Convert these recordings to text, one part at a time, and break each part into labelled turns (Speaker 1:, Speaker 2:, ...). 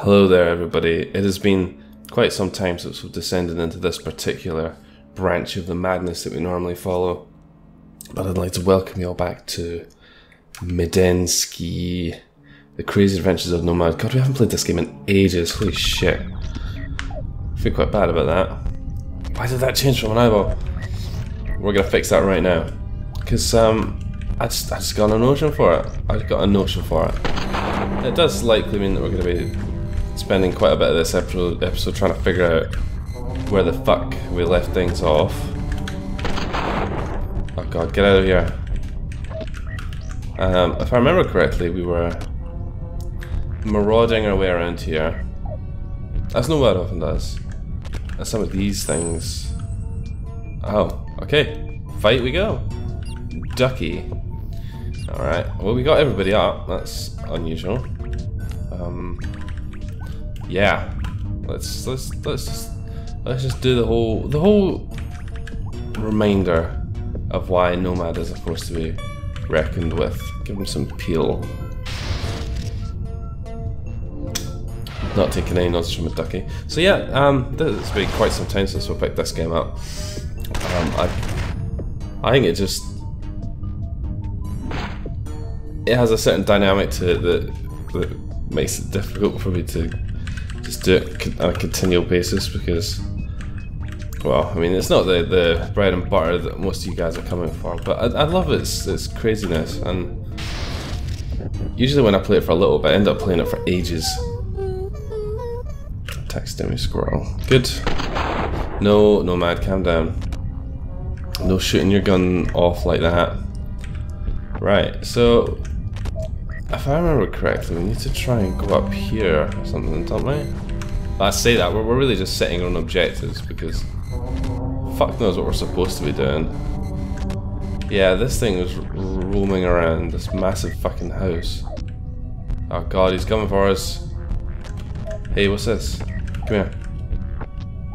Speaker 1: Hello there, everybody. It has been quite some time since we've descended into this particular branch of the madness that we normally follow. But I'd like to welcome you all back to Medensky, The Crazy Adventures of Nomad. God, we haven't played this game in ages. Holy shit. I feel quite bad about that. Why did that change from an eyeball? We're gonna fix that right now. Because, um, I just, I just got a notion for it. I've got a notion for it. It does likely mean that we're gonna be spending quite a bit of this episode, episode trying to figure out where the fuck we left things off. Oh god, get out of here. Um, if I remember correctly, we were marauding our way around here. As Nomad often does. And some of these things. Oh, okay. Fight we go. Ducky. Alright, well we got everybody up. That's unusual. Um, yeah, let's let's let's just let's just do the whole the whole reminder of why Nomad is supposed to be reckoned with. Give him some peel. Not taking any nods from a ducky. So yeah, um, it's been quite some time since we picked this game up. Um, I I think it just it has a certain dynamic to it that, that makes it difficult for me to just do it on a continual basis because, well, I mean, it's not the, the bread and butter that most of you guys are coming for, but I, I love its, its craziness, and usually when I play it for a little bit, I end up playing it for ages. Me squirrel. Good. No, no mad, calm down. No shooting your gun off like that. Right, so if I remember correctly, we need to try and go up here or something, don't we? I say that, we're, we're really just setting on objectives because fuck knows what we're supposed to be doing. Yeah, this thing was roaming around this massive fucking house. Oh god, he's coming for us. Hey, what's this? Come here.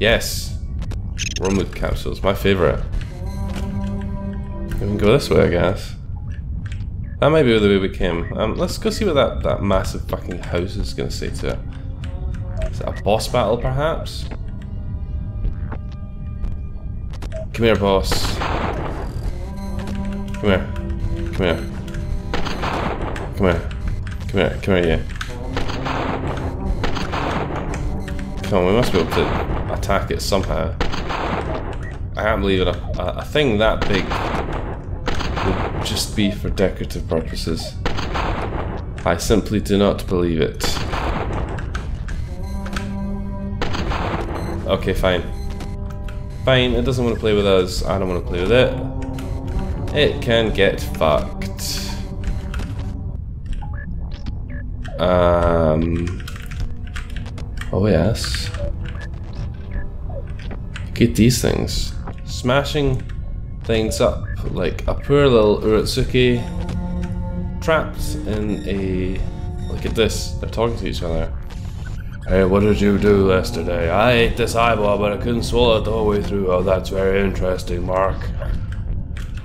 Speaker 1: Yes! Wormwood capsules, my favourite. We can go this way, I guess. That might be the way we came. Um, let's go see what that, that massive fucking house is going to say to it. Is it a boss battle, perhaps? Come here, boss. Come here. Come here. Come here. Come here. Come here, you. Come on, we must be able to attack it somehow. I can't believe it. A, a, a thing that big just be for decorative purposes. I simply do not believe it. Okay, fine. Fine, it doesn't want to play with us. I don't want to play with it. It can get fucked. Um. Oh, yes. Get these things. Smashing things up like a poor little Urotsuki trapped in a. Look at this, they're talking to each other. Hey, what did you do yesterday? I ate this eyeball, but I couldn't swallow it the whole way through. Oh, that's very interesting, Mark.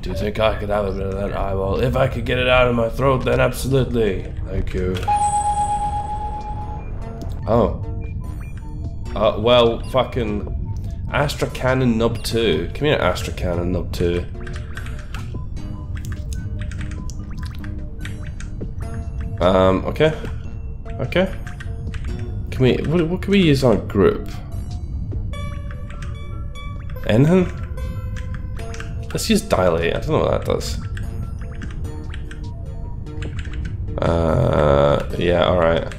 Speaker 1: Do you think I could have a bit of that eyeball? If I could get it out of my throat, then absolutely. Thank you. Oh. Uh, well, fucking Astra Cannon Nub 2. Come here, Astra Cannon Nub 2. Um, okay. Okay. Can we, what, what can we use on group? Anything? Let's use dilate, I don't know what that does. Uh, yeah, alright.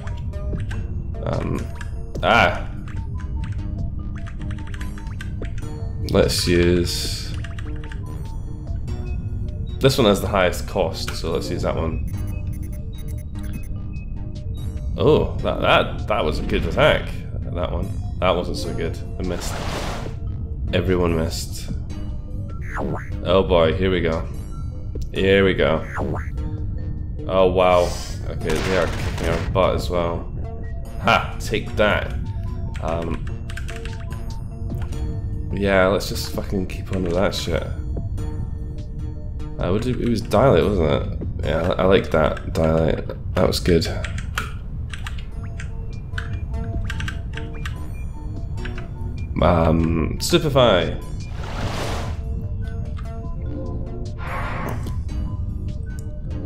Speaker 1: Um, ah! Let's use... This one has the highest cost, so let's use that one. Oh, that, that, that was a good attack. That one. That wasn't so good. I missed. Everyone missed. Oh boy, here we go. Here we go. Oh wow. Okay, they are kicking our butt as well. Ha! Take that. Um, yeah, let's just fucking keep on with that shit. Uh, it, it was dilate, wasn't it? Yeah, I, I like that dilate. That was good. Um, stupefy.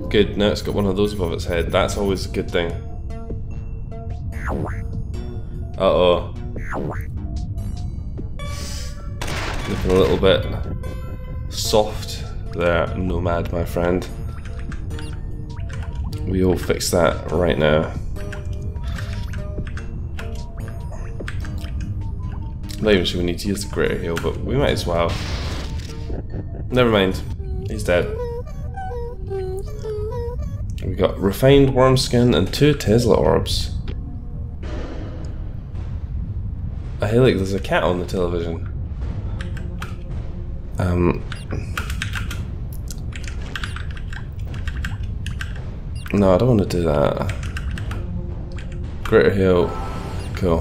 Speaker 1: Good, now it's got one of those above its head. That's always a good thing. Uh-oh. Looking a little bit soft there, Nomad, my friend. We'll fix that right now. Not even sure we need to use the Greater Heal, but we might as well. Never mind. He's dead. We got refined worm skin and two Tesla orbs. I feel like there's a cat on the television. Um. No, I don't want to do that. Greater Heal. Cool.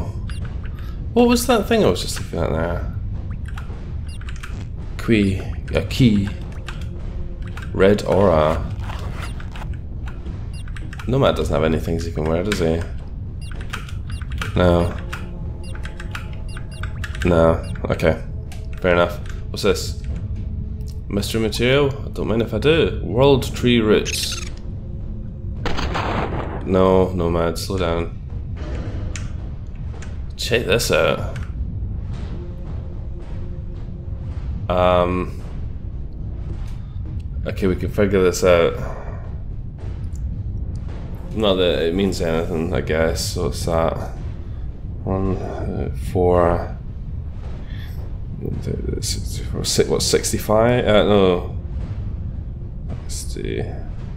Speaker 1: What was that thing I was just looking at there? Key. A key. Red aura. Nomad doesn't have any things he can wear, does he? No. No. Okay. Fair enough. What's this? Mystery material? I don't mind if I do. World tree roots. No, Nomad, slow down. Check this out. Um. Okay, we can figure this out. Not that it means anything, I guess. So it's that one, four, what, 65? Uh, no. 60,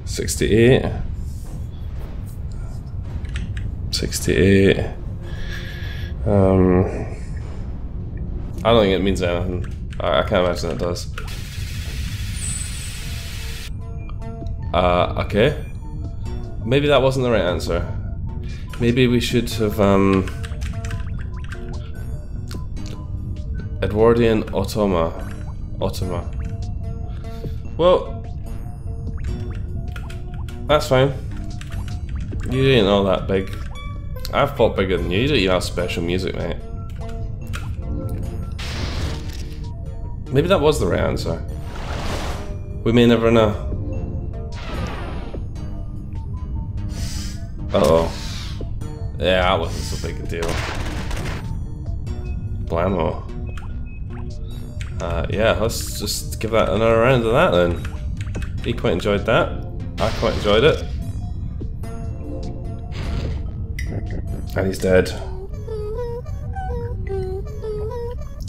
Speaker 1: 68. 68. Um, I don't think it means anything. I, I can't imagine it does. Uh, okay. Maybe that wasn't the right answer. Maybe we should have, um... Edwardian Automa. Automa. Well... That's fine. You ain't all that big. I've fought bigger than you. You don't have special music, mate. Maybe that was the right answer. We may never know. Uh oh. Yeah, that wasn't so big a deal. Blammo. Uh, yeah, let's just give that another round of that then. He quite enjoyed that. I quite enjoyed it. And he's dead.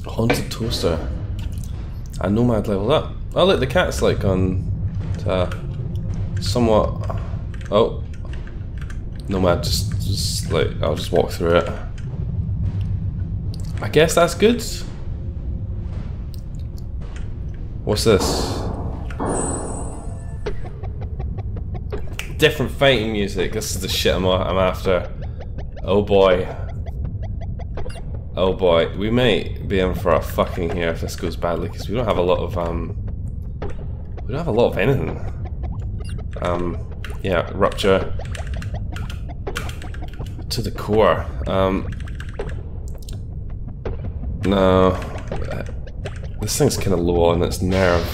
Speaker 1: Haunted toaster. And Nomad leveled up. Oh look, the cat's like on to somewhat... Oh, Nomad, just, just like, I'll just walk through it. I guess that's good. What's this? Different fighting music. This is the shit I'm, I'm after. Oh boy. Oh boy. We may be in for a fucking here if this goes badly because we don't have a lot of um. We don't have a lot of anything. Um. Yeah. Rupture to the core. Um, no. This thing's kind of low on its nerve.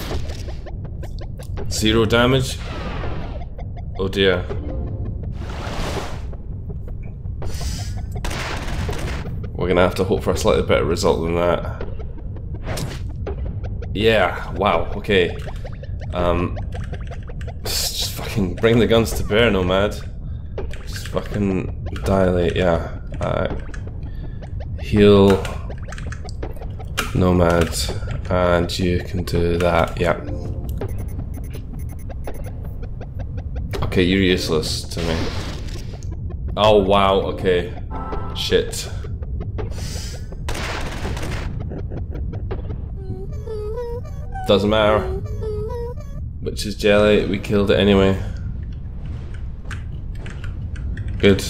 Speaker 1: Zero damage? Oh dear. We're gonna have to hope for a slightly better result than that. Yeah, wow, okay. Um, just fucking bring the guns to bear, Nomad. Just fucking dilate, yeah. Uh, heal nomad, and you can do that, yeah. Okay, you're useless to me. Oh wow, okay. Shit. Doesn't matter. Which is jelly, we killed it anyway. Good.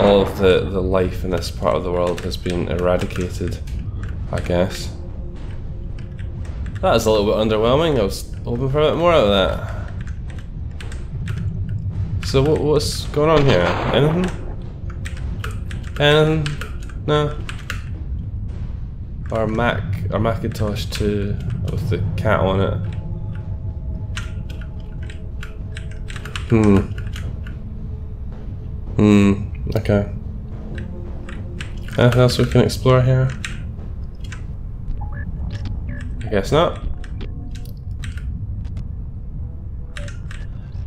Speaker 1: All of the, the life in this part of the world has been eradicated, I guess. That is a little bit underwhelming, I was hoping for a bit more out of that. So what, what's going on here? Anything? And no. Our Mac, our Macintosh 2 with the cat on it. Hmm. Hmm. Okay. Anything else we can explore here? I guess not.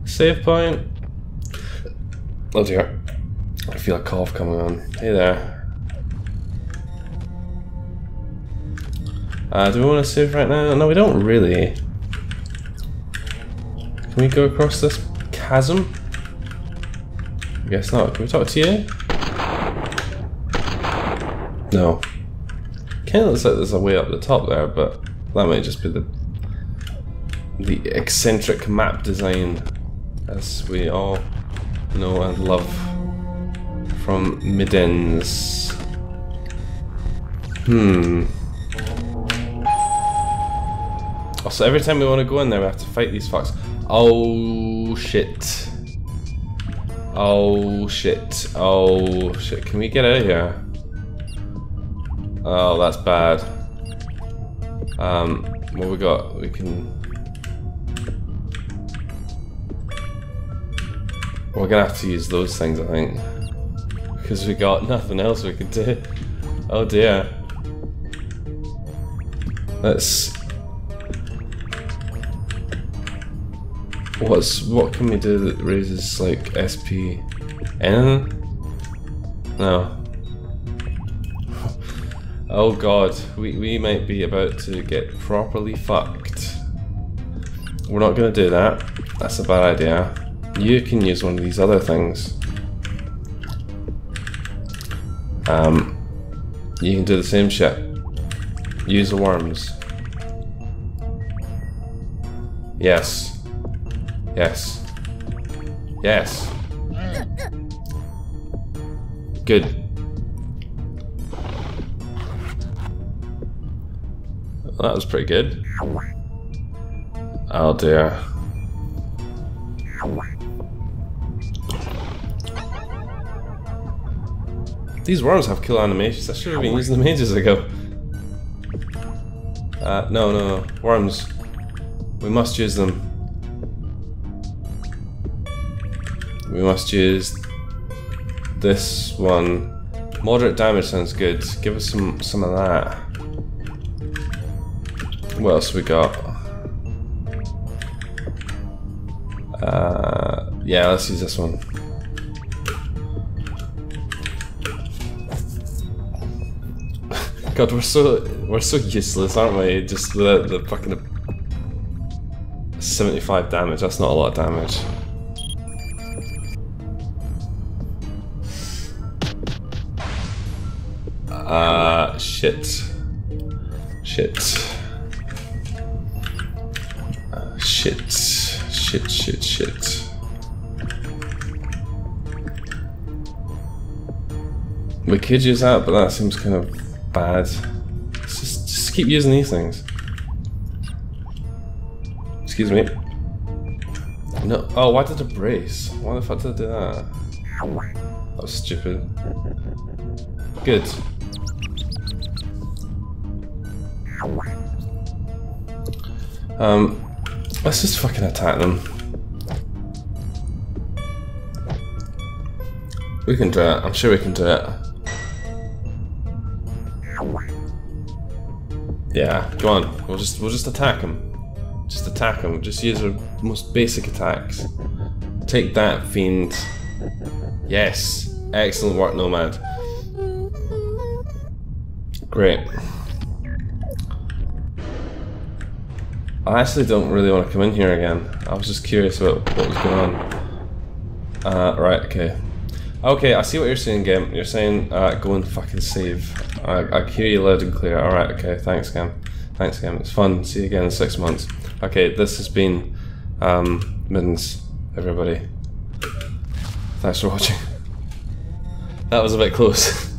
Speaker 1: Save point. Oh dear. I feel a cough coming on. Hey there. Uh, do we want to save right now? No, we don't really. Can we go across this chasm? Guess not. Can we talk to you? No. Kind of looks like there's a way up the top there, but that might just be the the eccentric map design as we all know and love from Middens. Hmm. Also, every time we want to go in there, we have to fight these fucks. Oh, shit. Oh, shit. Oh, shit. Can we get out of here? Oh, that's bad. Um, what we got? We can... We're gonna have to use those things, I think. Because we got nothing else we could do. Oh dear. Let's... What's... What can we do that raises, like, SP? Anything? No. oh god, we, we might be about to get properly fucked. We're not gonna do that. That's a bad idea. You can use one of these other things. Um, you can do the same shit. Use the worms. Yes. Yes. Yes. Good. Well, that was pretty good. Oh dear. These worms have kill animations. I should have been using them ages ago. Uh, no, no, no. Worms. We must use them. We must use this one. Moderate damage sounds good. Give us some some of that. What else we got? Uh, yeah, let's use this one. God, we're so we're so useless, aren't we? Just the the fucking 75 damage. That's not a lot of damage. Shit. Shit. Shit. Shit, shit, shit. We could use that, but that seems kind of bad. Just, just keep using these things. Excuse me. No. Oh, why did it brace? Why the fuck did I do that? That was stupid. Good. Um, let's just fucking attack them. We can do it. I'm sure we can do it. Yeah, go on. We'll just we'll just attack him. Just attack him. Just use our most basic attacks. Take that, fiend. Yes. Excellent work, Nomad. Great. I actually don't really want to come in here again. I was just curious about what was going on. Uh, right, okay. Okay, I see what you're saying, game. You're saying uh, go and fucking save. I, I hear you loud and clear. Alright, okay, thanks, Game. Thanks, Game. It's fun. See you again in six months. Okay, this has been um, Middens, everybody. Thanks for watching. That was a bit close.